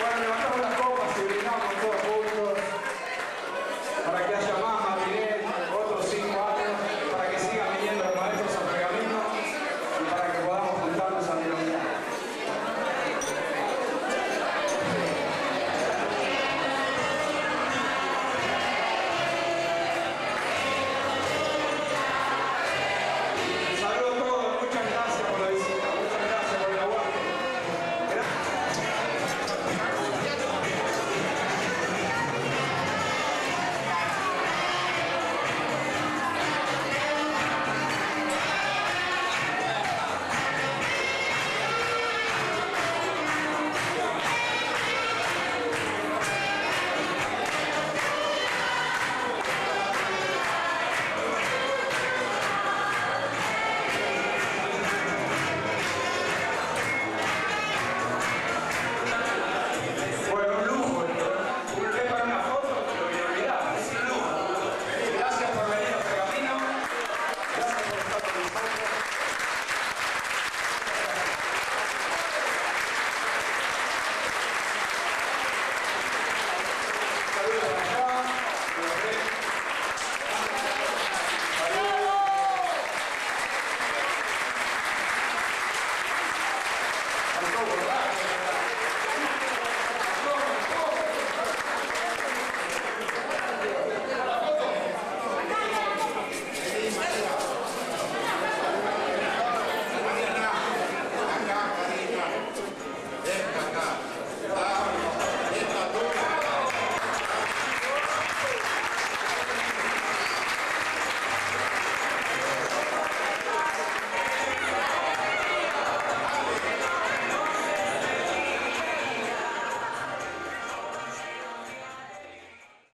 Bueno, levantamos las copas y brindamos todos juntos.